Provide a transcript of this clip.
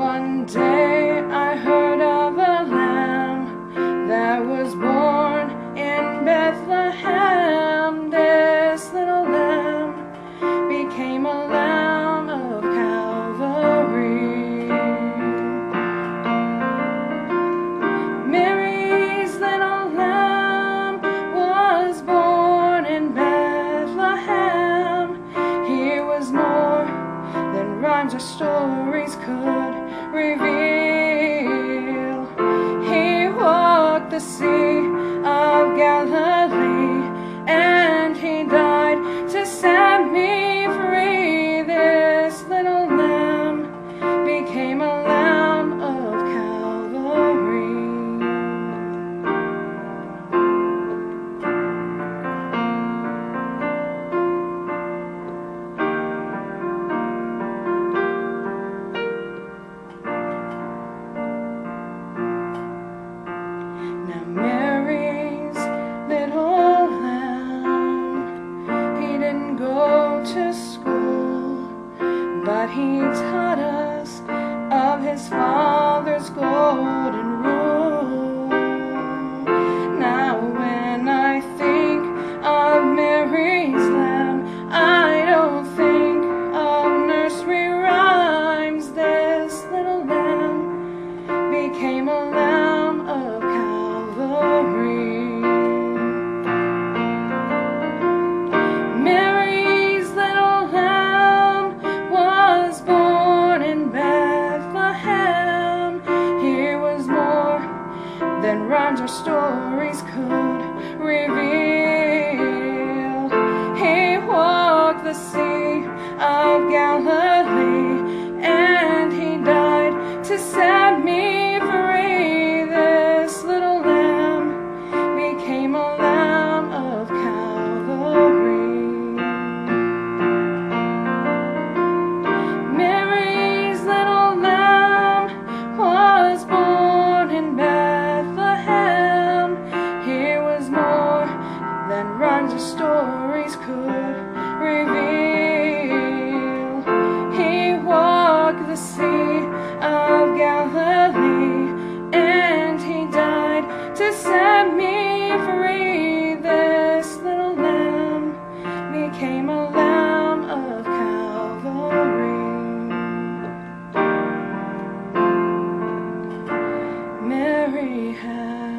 One day I heard of a lamb that was born in Bethlehem. This little lamb became a lamb of Calvary. Mary's little lamb was born in Bethlehem. He was more than rhymes or stories could. Reveal. hands high. beyond our stories could reveal. He walked the sea of Galilee. runs of stories could reveal. He walked the sea of Galilee, and he died to set me free. This little lamb became a lamb of Calvary. Mary had